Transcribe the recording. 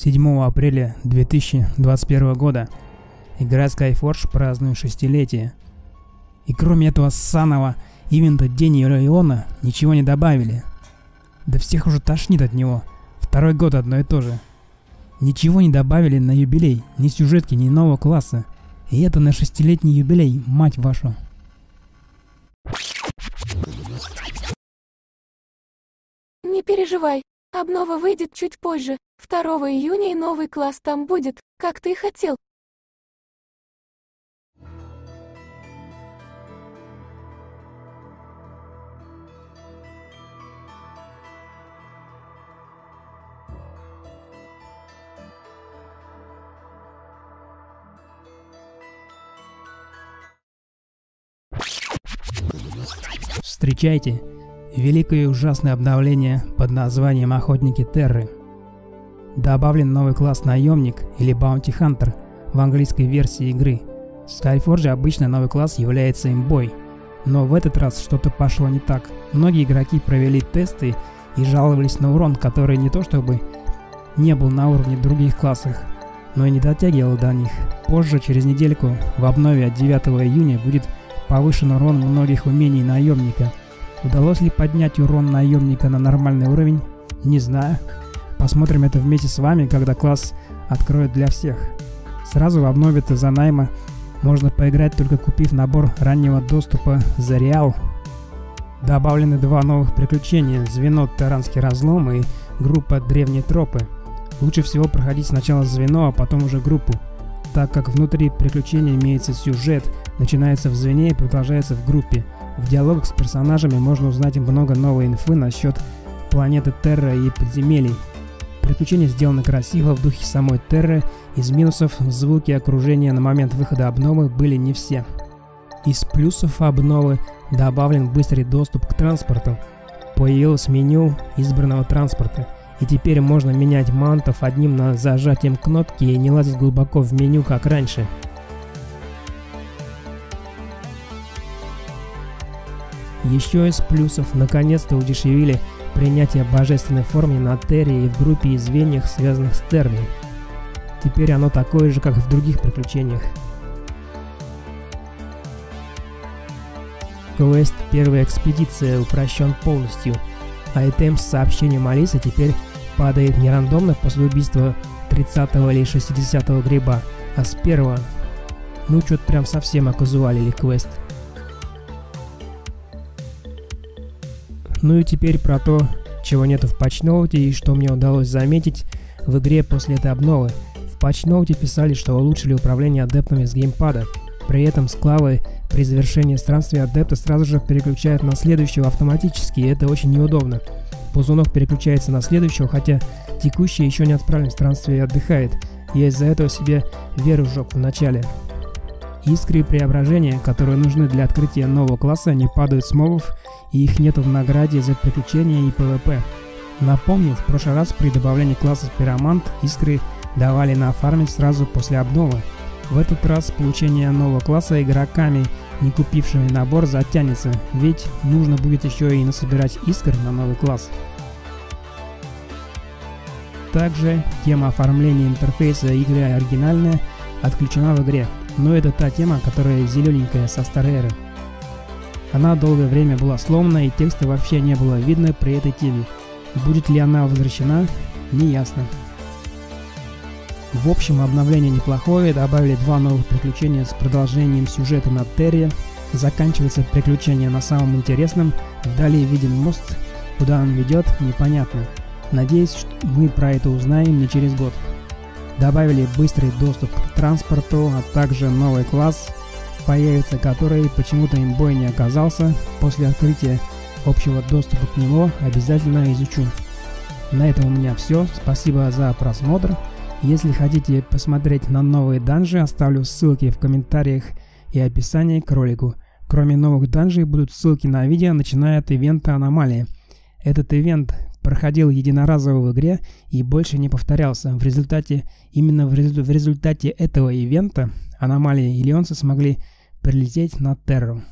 7 апреля 2021 года игра Skyforge празднует шестилетие. И кроме этого ссаного ивента День Иона ничего не добавили. Да всех уже тошнит от него. Второй год одно и то же. Ничего не добавили на юбилей, ни сюжетки, ни нового класса. И это на шестилетний юбилей, мать вашу. Не переживай, обнова выйдет чуть позже. 2 июня и новый класс там будет, как ты и хотел. Встречайте великое и ужасное обновление под названием Охотники Терры. Добавлен новый класс Наемник или Bounty Hunter в английской версии игры. В Skyforge обычно новый класс является имбой, но в этот раз что-то пошло не так. Многие игроки провели тесты и жаловались на урон, который не то чтобы не был на уровне других классов, но и не дотягивал до них. Позже, через недельку, в обнове от 9 июня будет повышен урон многих умений наемника. Удалось ли поднять урон наемника на нормальный уровень? Не знаю. Посмотрим это вместе с вами, когда класс откроют для всех. Сразу в обнове за найма можно поиграть только купив набор раннего доступа за реал. Добавлены два новых приключения – звено Таранский разлом и группа Древние тропы. Лучше всего проходить сначала звено, а потом уже группу, так как внутри приключения имеется сюжет, начинается в звене и продолжается в группе. В диалогах с персонажами можно узнать много новой инфы насчет планеты Терра и подземелий. Приключения сделаны красиво, в духе самой Терры. Из минусов звуки окружения на момент выхода обновы были не все. Из плюсов обновы добавлен быстрый доступ к транспорту. Появилось меню избранного транспорта. И теперь можно менять мантов одним на зажатием кнопки и не лазить глубоко в меню, как раньше. Еще из плюсов наконец-то удешевили принятие божественной формы на Терре и в группе и звеньях, связанных с Терной. Теперь оно такое же, как и в других приключениях. Квест «Первая экспедиция» упрощен полностью, айтем с сообщением Алисы теперь падает не рандомно после убийства 30 или 60 гриба, а с первого. Ну, что-то прям совсем оказуалили квест. Ну и теперь про то, чего нету в патчноуте и что мне удалось заметить в игре после этой обновы. В патчноуте писали, что улучшили управление адептами с геймпада. При этом склавы при завершении странствия адепта сразу же переключают на следующего автоматически, и это очень неудобно. Ползунок переключается на следующего, хотя текущий еще не отправлен в странствие и отдыхает. Я из-за этого себе веру жопу в начале. Искры преображения, которые нужны для открытия нового класса, не падают с мобов и их нету в награде за приключения и ПВП. Напомню, в прошлый раз при добавлении класса Пиромант искры давали нафармить сразу после обновы. В этот раз получение нового класса игроками, не купившими набор, затянется, ведь нужно будет еще и насобирать искр на новый класс. Также тема оформления интерфейса игры оригинальная отключена в игре, но это та тема, которая зелененькая со старой эры. Она долгое время была сломана и текста вообще не было видно при этой теме. Будет ли она возвращена, не ясно. В общем, обновление неплохое, добавили два новых приключения с продолжением сюжета на Терре. Заканчивается приключение на самом интересном, вдали виден мост, куда он ведет, непонятно. Надеюсь, что мы про это узнаем не через год. Добавили быстрый доступ к транспорту, а также новый класс, появится, который почему-то имбой не оказался, после открытия общего доступа к нему обязательно изучу. На этом у меня все. Спасибо за просмотр. Если хотите посмотреть на новые данжи, оставлю ссылки в комментариях и описании к ролику. Кроме новых данжей будут ссылки на видео, начиная от ивента Аномалия. Этот ивент проходил единоразово в игре и больше не повторялся. В результате, именно в, результате этого ивента Аномалии и Леонцы смогли прилететь на Терру.